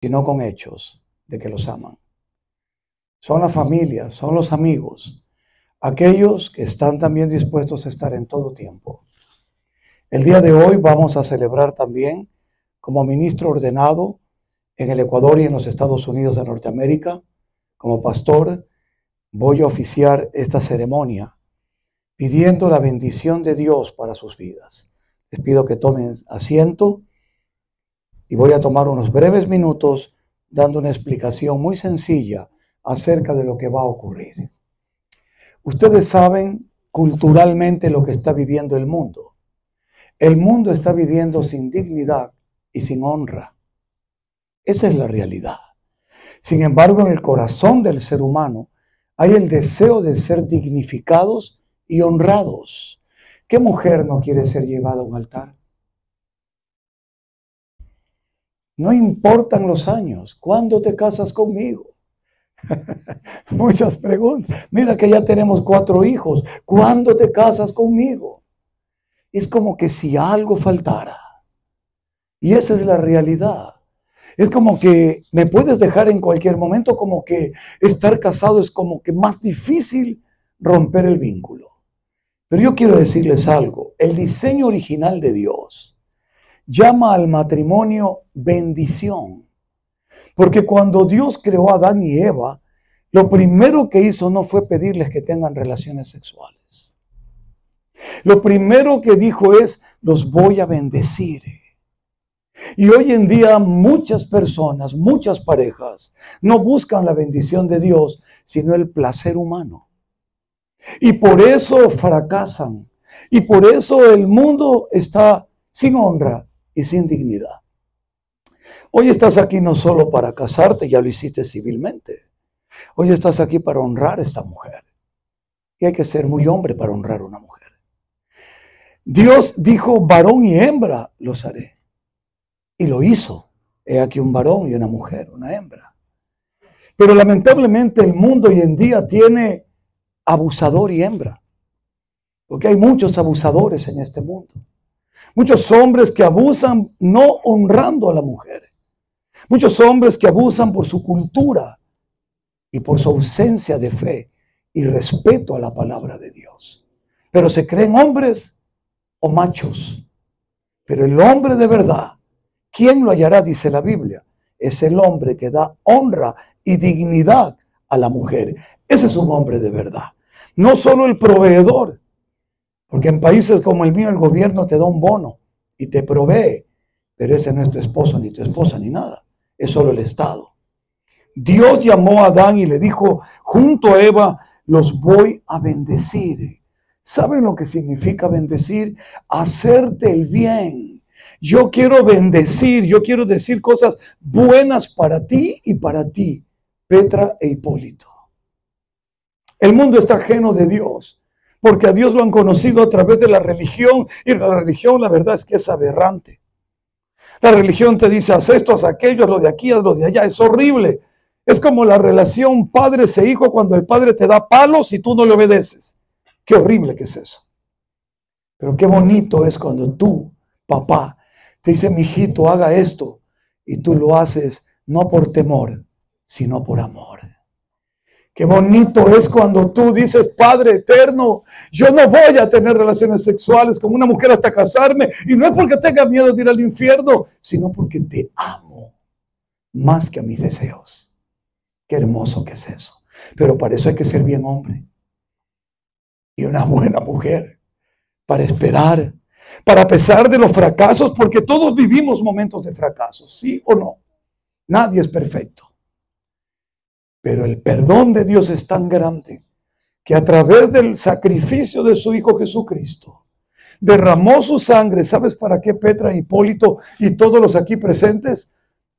sino con hechos de que los aman. Son la familia, son los amigos, aquellos que están también dispuestos a estar en todo tiempo. El día de hoy vamos a celebrar también como ministro ordenado en el Ecuador y en los Estados Unidos de Norteamérica, como pastor, voy a oficiar esta ceremonia pidiendo la bendición de Dios para sus vidas. Les pido que tomen asiento y voy a tomar unos breves minutos dando una explicación muy sencilla acerca de lo que va a ocurrir. Ustedes saben culturalmente lo que está viviendo el mundo. El mundo está viviendo sin dignidad y sin honra. Esa es la realidad. Sin embargo, en el corazón del ser humano hay el deseo de ser dignificados y honrados. ¿Qué mujer no quiere ser llevada a un altar? No importan los años. ¿Cuándo te casas conmigo? Muchas preguntas. Mira que ya tenemos cuatro hijos. ¿Cuándo te casas conmigo? Es como que si algo faltara. Y esa es la realidad. Es como que me puedes dejar en cualquier momento, como que estar casado es como que más difícil romper el vínculo. Pero yo quiero decirles algo, el diseño original de Dios llama al matrimonio bendición. Porque cuando Dios creó a Adán y Eva, lo primero que hizo no fue pedirles que tengan relaciones sexuales. Lo primero que dijo es, los voy a bendecir. Y hoy en día muchas personas, muchas parejas, no buscan la bendición de Dios, sino el placer humano. Y por eso fracasan. Y por eso el mundo está sin honra y sin dignidad. Hoy estás aquí no solo para casarte, ya lo hiciste civilmente. Hoy estás aquí para honrar a esta mujer. Y hay que ser muy hombre para honrar a una mujer. Dios dijo, varón y hembra los haré. Y lo hizo. He aquí un varón y una mujer, una hembra. Pero lamentablemente el mundo hoy en día tiene abusador y hembra. Porque hay muchos abusadores en este mundo. Muchos hombres que abusan no honrando a la mujer. Muchos hombres que abusan por su cultura y por su ausencia de fe y respeto a la palabra de Dios. Pero se creen hombres o machos. Pero el hombre de verdad, ¿quién lo hallará? Dice la Biblia. Es el hombre que da honra y dignidad a la mujer. Ese es un hombre de verdad. No solo el proveedor, porque en países como el mío el gobierno te da un bono y te provee, pero ese no es tu esposo ni tu esposa ni nada, es solo el Estado. Dios llamó a Adán y le dijo, junto a Eva, los voy a bendecir. ¿Saben lo que significa bendecir? Hacerte el bien. Yo quiero bendecir, yo quiero decir cosas buenas para ti y para ti, Petra e Hipólito. El mundo está ajeno de Dios, porque a Dios lo han conocido a través de la religión, y la religión la verdad es que es aberrante. La religión te dice, haz esto, haz aquello, haz lo de aquí, haz lo de allá, es horrible. Es como la relación padre e hijo cuando el padre te da palos y tú no le obedeces. Qué horrible que es eso. Pero qué bonito es cuando tú, papá, te dice, mi hijito, haga esto, y tú lo haces no por temor, sino por amor. Qué bonito es cuando tú dices, Padre eterno, yo no voy a tener relaciones sexuales con una mujer hasta casarme. Y no es porque tenga miedo de ir al infierno, sino porque te amo más que a mis deseos. Qué hermoso que es eso. Pero para eso hay que ser bien hombre y una buena mujer. Para esperar, para pesar de los fracasos, porque todos vivimos momentos de fracaso, ¿sí o no? Nadie es perfecto. Pero el perdón de Dios es tan grande que a través del sacrificio de su Hijo Jesucristo derramó su sangre. ¿Sabes para qué Petra, Hipólito y todos los aquí presentes?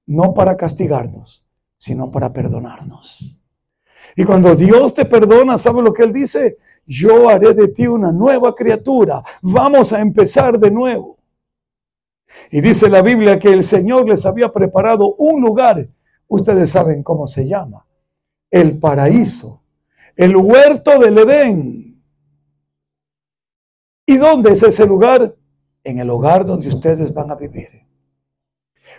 No para castigarnos, sino para perdonarnos. Y cuando Dios te perdona, ¿sabes lo que Él dice? Yo haré de ti una nueva criatura. Vamos a empezar de nuevo. Y dice la Biblia que el Señor les había preparado un lugar. Ustedes saben cómo se llama el paraíso, el huerto del Edén. ¿Y dónde es ese lugar? En el hogar donde ustedes van a vivir.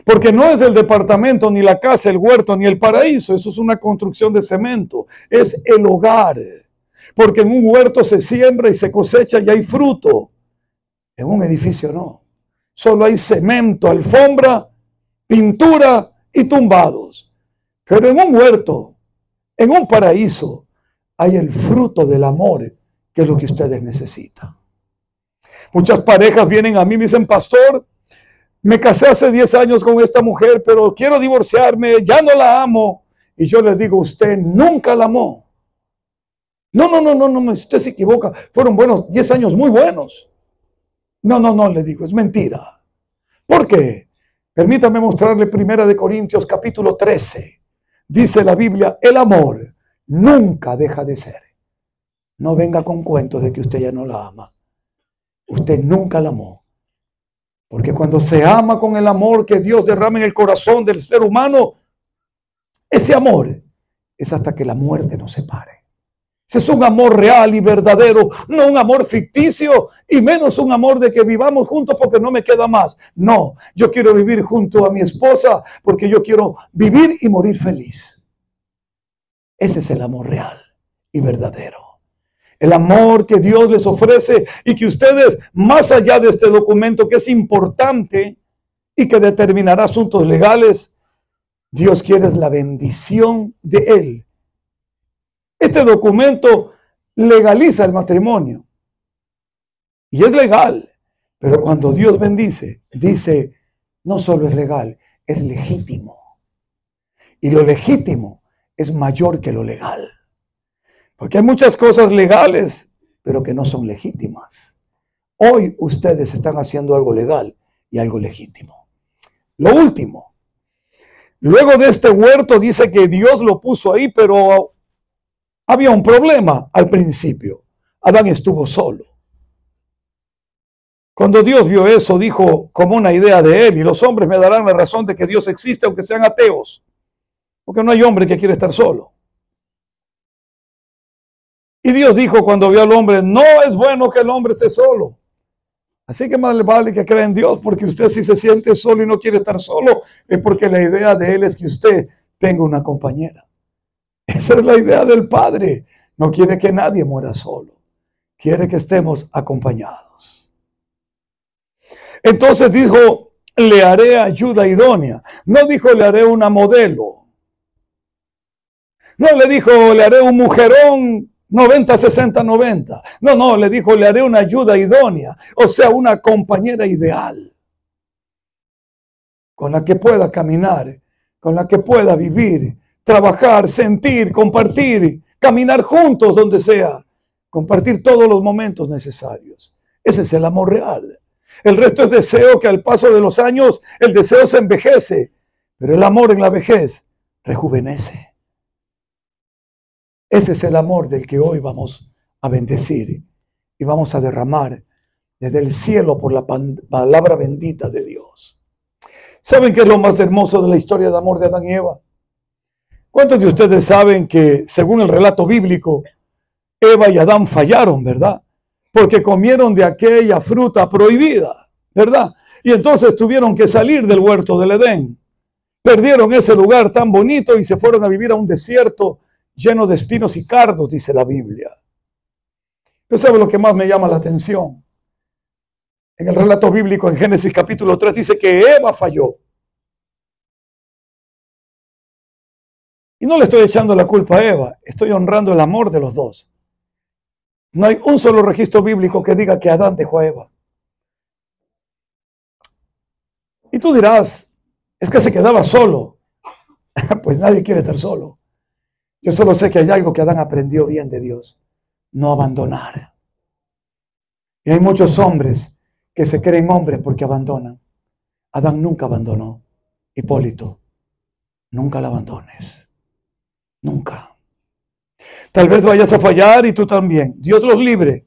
Porque no es el departamento, ni la casa, el huerto, ni el paraíso. Eso es una construcción de cemento. Es el hogar. Porque en un huerto se siembra y se cosecha y hay fruto. En un edificio no. Solo hay cemento, alfombra, pintura y tumbados. Pero en un huerto, en un paraíso, hay el fruto del amor, que es lo que ustedes necesitan. Muchas parejas vienen a mí y me dicen, pastor, me casé hace 10 años con esta mujer, pero quiero divorciarme, ya no la amo. Y yo les digo, usted nunca la amó. No, no, no, no, no, usted se equivoca. Fueron buenos, 10 años muy buenos. No, no, no, le digo, es mentira. ¿Por qué? Permítame mostrarle Primera de Corintios capítulo 13. Dice la Biblia, el amor nunca deja de ser. No venga con cuentos de que usted ya no la ama. Usted nunca la amó. Porque cuando se ama con el amor que Dios derrama en el corazón del ser humano, ese amor es hasta que la muerte nos separe. Ese es un amor real y verdadero, no un amor ficticio y menos un amor de que vivamos juntos porque no me queda más. No, yo quiero vivir junto a mi esposa porque yo quiero vivir y morir feliz. Ese es el amor real y verdadero. El amor que Dios les ofrece y que ustedes, más allá de este documento que es importante y que determinará asuntos legales, Dios quiere la bendición de Él este documento legaliza el matrimonio. Y es legal. Pero cuando Dios bendice, dice, no solo es legal, es legítimo. Y lo legítimo es mayor que lo legal. Porque hay muchas cosas legales, pero que no son legítimas. Hoy ustedes están haciendo algo legal y algo legítimo. Lo último, luego de este huerto dice que Dios lo puso ahí, pero había un problema al principio. Adán estuvo solo. Cuando Dios vio eso, dijo como una idea de él, y los hombres me darán la razón de que Dios existe aunque sean ateos, porque no hay hombre que quiera estar solo. Y Dios dijo cuando vio al hombre, no es bueno que el hombre esté solo. Así que más le vale que crea en Dios, porque usted si se siente solo y no quiere estar solo, es porque la idea de él es que usted tenga una compañera. Esa es la idea del Padre. No quiere que nadie muera solo. Quiere que estemos acompañados. Entonces dijo, le haré ayuda idónea. No dijo, le haré una modelo. No le dijo, le haré un mujerón 90, 60, 90. No, no, le dijo, le haré una ayuda idónea. O sea, una compañera ideal. Con la que pueda caminar, con la que pueda vivir, trabajar, sentir, compartir, caminar juntos donde sea, compartir todos los momentos necesarios. Ese es el amor real. El resto es deseo que al paso de los años el deseo se envejece, pero el amor en la vejez rejuvenece. Ese es el amor del que hoy vamos a bendecir y vamos a derramar desde el cielo por la palabra bendita de Dios. ¿Saben qué es lo más hermoso de la historia de amor de Adán y Eva? ¿Cuántos de ustedes saben que, según el relato bíblico, Eva y Adán fallaron, verdad? Porque comieron de aquella fruta prohibida, ¿verdad? Y entonces tuvieron que salir del huerto del Edén. Perdieron ese lugar tan bonito y se fueron a vivir a un desierto lleno de espinos y cardos, dice la Biblia. ¿Usted sabe lo que más me llama la atención? En el relato bíblico en Génesis capítulo 3 dice que Eva falló. Y no le estoy echando la culpa a Eva, estoy honrando el amor de los dos. No hay un solo registro bíblico que diga que Adán dejó a Eva. Y tú dirás, es que se quedaba solo. pues nadie quiere estar solo. Yo solo sé que hay algo que Adán aprendió bien de Dios, no abandonar. Y hay muchos hombres que se creen hombres porque abandonan. Adán nunca abandonó. Hipólito, nunca la abandones. Nunca. Tal vez vayas a fallar y tú también. Dios los libre.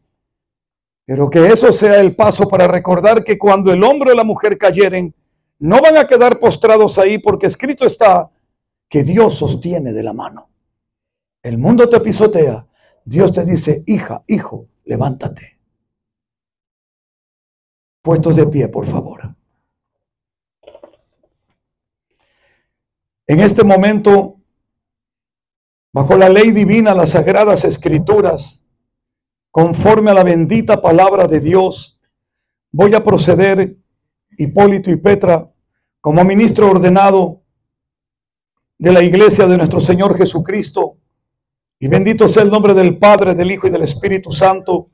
Pero que eso sea el paso para recordar que cuando el hombre o la mujer cayeren, no van a quedar postrados ahí porque escrito está que Dios sostiene de la mano. El mundo te pisotea. Dios te dice, hija, hijo, levántate. Puestos de pie, por favor. En este momento, bajo la ley divina, las sagradas escrituras, conforme a la bendita palabra de Dios, voy a proceder, Hipólito y Petra, como ministro ordenado de la iglesia de nuestro Señor Jesucristo, y bendito sea el nombre del Padre, del Hijo y del Espíritu Santo,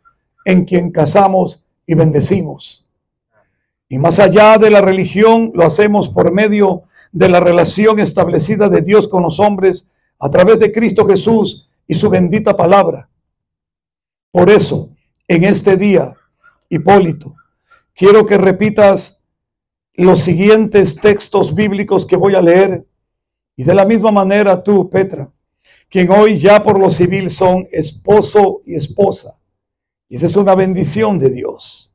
en quien casamos y bendecimos. Y más allá de la religión, lo hacemos por medio de la relación establecida de Dios con los hombres a través de Cristo Jesús y su bendita palabra. Por eso, en este día, Hipólito, quiero que repitas los siguientes textos bíblicos que voy a leer. Y de la misma manera tú, Petra, quien hoy ya por lo civil son esposo y esposa. Y esa es una bendición de Dios.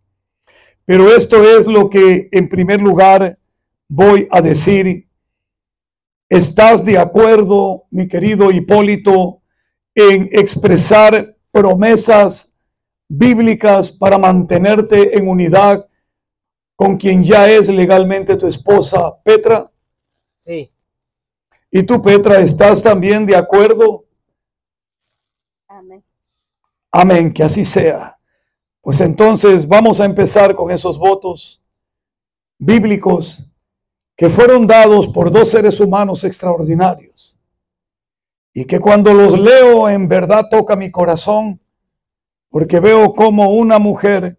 Pero esto es lo que en primer lugar voy a decir. ¿Estás de acuerdo, mi querido Hipólito, en expresar promesas bíblicas para mantenerte en unidad con quien ya es legalmente tu esposa, Petra? Sí. ¿Y tú, Petra, estás también de acuerdo? Amén. Amén, que así sea. Pues entonces vamos a empezar con esos votos bíblicos que fueron dados por dos seres humanos extraordinarios y que cuando los leo en verdad toca mi corazón porque veo como una mujer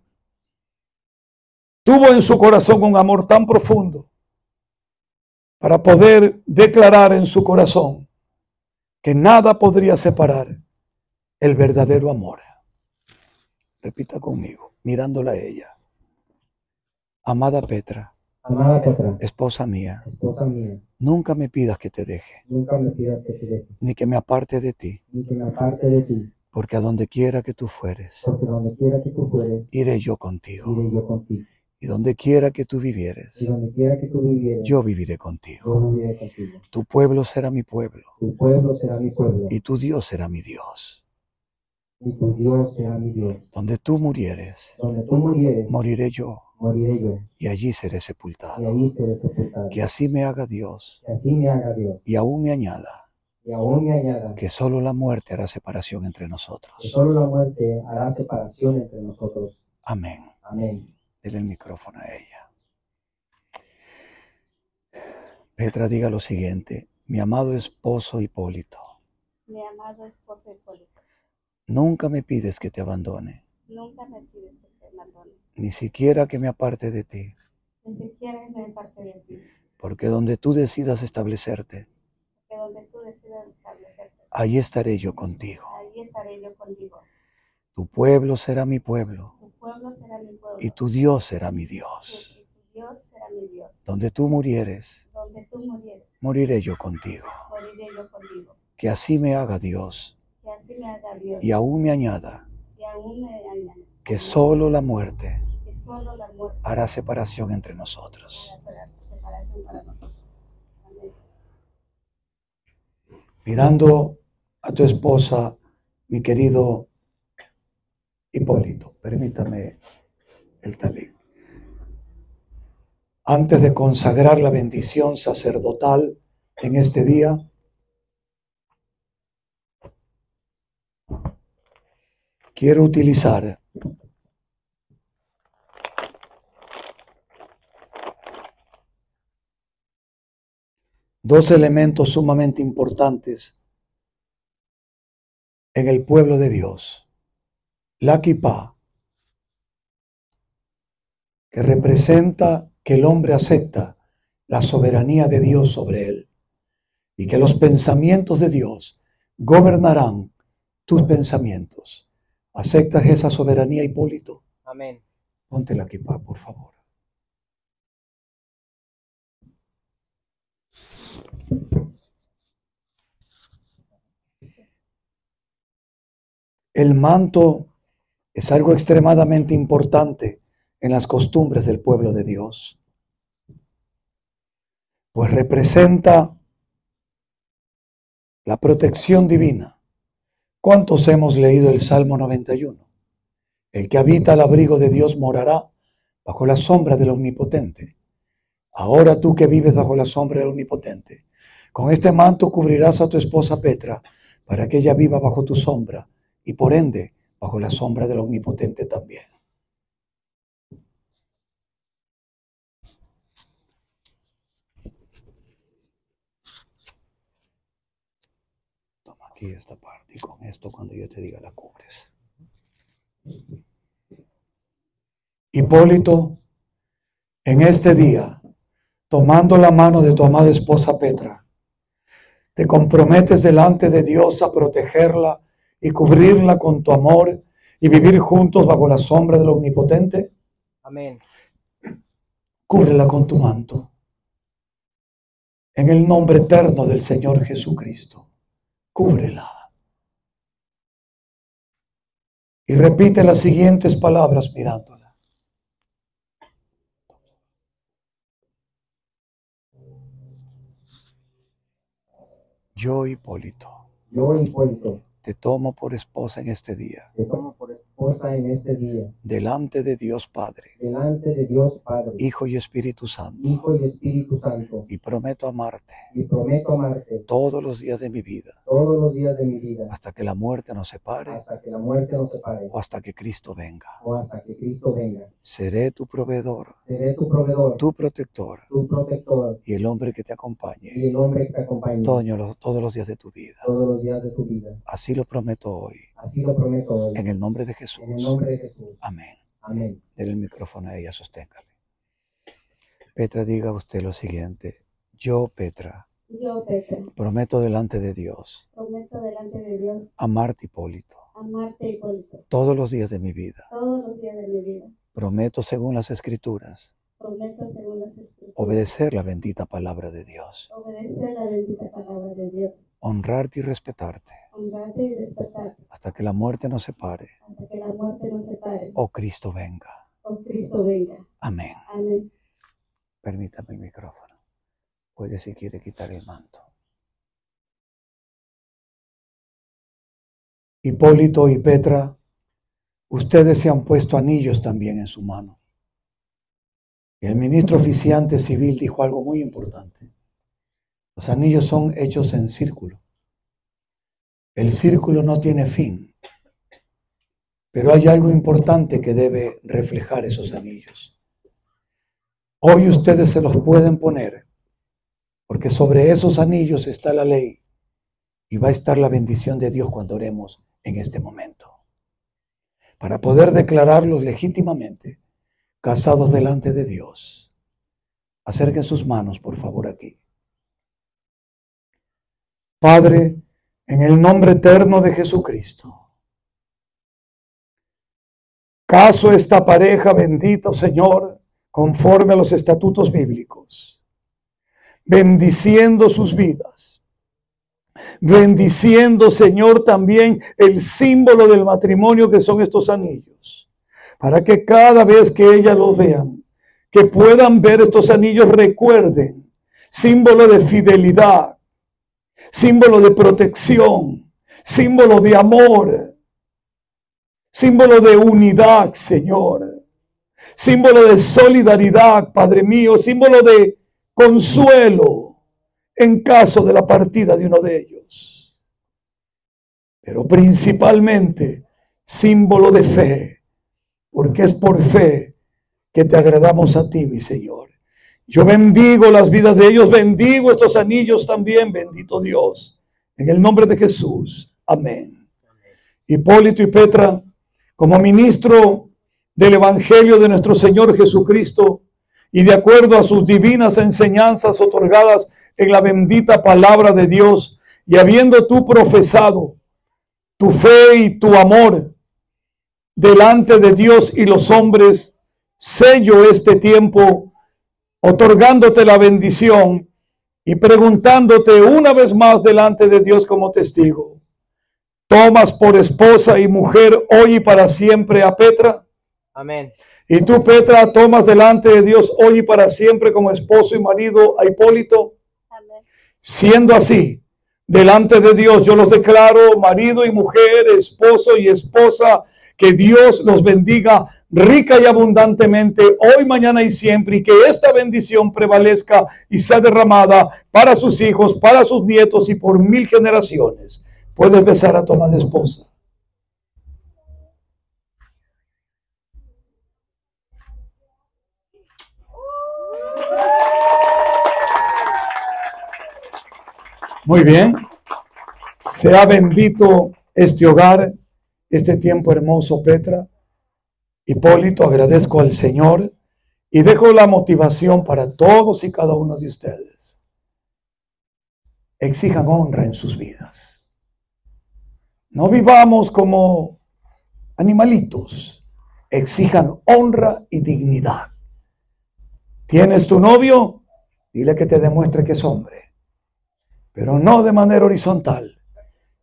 tuvo en su corazón un amor tan profundo para poder declarar en su corazón que nada podría separar el verdadero amor. Repita conmigo, mirándola a ella. Amada Petra, Amada Petra, esposa mía, esposa mía, nunca me pidas que te deje, nunca me pidas que te deje, ni que me aparte de ti, ni que me aparte de ti, porque a donde quiera que tú fueres, porque donde quiera que tú fueres, iré yo contigo, iré yo contigo. y donde quiera que tú vivieres, Y donde quiera que tú vivieres, yo viviré contigo. yo viviré contigo. Tu pueblo será mi pueblo, Tu pueblo será mi pueblo, y tu Dios será mi Dios. y tu Dios será mi Dios. Donde tú murieres, Donde tú murieres, moriré yo, moriré yo, y allí seré y sepultado. allí seré sepultado. Que así me haga Dios, Que así me haga Dios, y aún me añada, y aún me añada, que solo la muerte hará separación entre que nosotros. solo la muerte hará separación entre nosotros. Amén. Amén. Dele el micrófono a ella. Petra diga lo siguiente, mi amado esposo Hipólito, Mi amado esposo Hipólito, nunca me pides que te abandone, nunca me pides que te abandone, ni siquiera que me aparte de ti, ni siquiera que me parte de ti, porque donde tú decidas establecerte, que donde tú decidas establecerte, allí estaré yo contigo. allí estaré yo contigo. Tu pueblo será mi pueblo, Tu pueblo será mi pueblo, y tu Dios será mi y Dios. tu Dios será mi Dios. Donde tú murieres, Donde tú murieres, moriré yo contigo. moriré yo contigo. Que así me haga Dios, Que así me haga Dios, y aún me añada, y aún me añade, que solo la muerte hará separación entre nosotros. mirando a tu esposa, mi querido Hipólito, permítame el talí. Antes de consagrar la bendición sacerdotal en este día, quiero utilizar dos elementos sumamente importantes en el pueblo de Dios. La kippah, que representa que el hombre acepta la soberanía de Dios sobre él y que los pensamientos de Dios gobernarán tus pensamientos. ¿Aceptas esa soberanía, Hipólito? Amén. Ponte la kippah, por favor. El manto es algo extremadamente importante en las costumbres del pueblo de Dios, pues representa la protección divina. ¿Cuántos hemos leído el Salmo 91? El que habita al abrigo de Dios morará bajo la sombra del Omnipotente. Ahora tú que vives bajo la sombra del Omnipotente, Con este manto cubrirás a tu esposa Petra para que ella viva bajo tu sombra y por ende bajo la sombra del Omnipotente también. Toma aquí esta parte y con esto cuando yo te diga la cubres. Hipólito, en este día, tomando la mano de tu amada esposa Petra, te comprometes delante de Dios a protegerla y cubrirla con tu amor y vivir juntos bajo la sombra del Omnipotente. Amén. Cúbrela con tu manto. En el nombre eterno del Señor Jesucristo, cúbrela. Y repite las siguientes palabras mirándola. Yo, Hipólito, Yo, Hipólito, te tomo por esposa en este día, te tomo por esposa en este día, delante de Dios Padre, delante de Dios Padre, Hijo y Espíritu Santo, Hijo y Espíritu Santo, y prometo amarte y prometo amarte todos los días de mi vida, todos los días de mi vida, hasta que la muerte nos separe hasta que la muerte nos separe o hasta que Cristo venga. o hasta que Cristo venga. Seré tu proveedor, Seré tu proveedor, tu protector tu protector y el hombre que te acompañe y el hombre que te acompañe todos los, todos los días de tu vida. todos los días de tu vida. Así lo prometo hoy, Así lo prometo hoy. en el nombre de Jesús. En el nombre de Jesús. Amén. Amén. Denle el micrófono a ella, sosténgale. Petra, diga usted lo siguiente. Yo, Petra, Yo, Petra, prometo delante de Dios prometo delante de Dios amarte, Hipólito, amarte Hipólito todos los días de mi vida. todos los días de mi vida. Prometo, según las Escrituras, Prometo según las escrituras obedecer la bendita palabra de Dios, obedecer la bendita palabra de Dios, honrarte y respetarte honrarte y respetarte hasta que la muerte nos separe hasta que la muerte nos separe o Cristo venga. o Cristo venga. Amén. Amén. Permítame el micrófono. Puede si quiere quitar el manto. Hipólito y Petra, ustedes se han puesto anillos también en su mano. El ministro oficiante civil dijo algo muy importante. Los anillos son hechos en círculo. El círculo no tiene fin, pero hay algo importante que debe reflejar esos anillos. Hoy ustedes se los pueden poner, porque sobre esos anillos está la ley y va a estar la bendición de Dios cuando oremos en este momento. Para poder declararlos legítimamente casados delante de Dios. Acerquen sus manos, por favor, aquí. Padre, en el nombre eterno de Jesucristo. Caso esta pareja, bendito Señor, conforme a los estatutos bíblicos, bendiciendo sus vidas, bendiciendo, Señor, también el símbolo del matrimonio que son estos anillos, para que cada vez que ellas los vean, que puedan ver estos anillos, recuerden, símbolo de fidelidad, símbolo de protección, símbolo de amor, símbolo de unidad, Señor, símbolo de solidaridad, Padre mío, símbolo de consuelo en caso de la partida de uno de ellos. Pero principalmente símbolo de fe, porque es por fe que te agradamos a ti, mi Señor. Yo bendigo las vidas de ellos, bendigo estos anillos también, bendito Dios. En el nombre de Jesús. Amén. Hipólito y Petra, como ministro del Evangelio de nuestro Señor Jesucristo y de acuerdo a sus divinas enseñanzas otorgadas en la bendita palabra de Dios, y habiendo tú profesado tu fe y tu amor delante de Dios y los hombres, sello este tiempo otorgándote la bendición y preguntándote una vez más delante de Dios como testigo. ¿Tomas por esposa y mujer hoy y para siempre a Petra? Amén. Y tú, Petra, tomas delante de Dios hoy y para siempre como esposo y marido a Hipólito. Amén. Siendo así, delante de Dios, yo los declaro marido y mujer, esposo y esposa. Que Dios los bendiga rica y abundantemente, hoy, mañana y siempre, y que esta bendición prevalezca y sea derramada para sus hijos, para sus nietos y por mil generaciones. Puedes besar a tu amada esposa. Muy bien. Sea bendito este hogar, este tiempo hermoso, Petra. Hipólito, agradezco al Señor y dejo la motivación para todos y cada uno de ustedes. Exijan honra en sus vidas. No vivamos como animalitos. Exijan honra y dignidad. ¿Tienes tu novio? Dile que te demuestre que es hombre pero no de manera horizontal,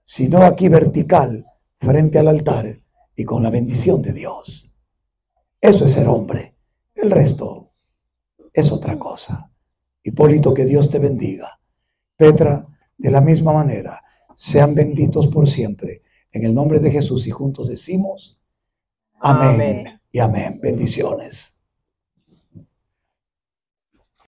sino aquí vertical, frente al altar y con la bendición de Dios. Eso es ser hombre. El resto es otra cosa. Hipólito, que Dios te bendiga. Petra, de la misma manera, sean benditos por siempre. En el nombre de Jesús y juntos decimos, amén, amén. y amén. Bendiciones.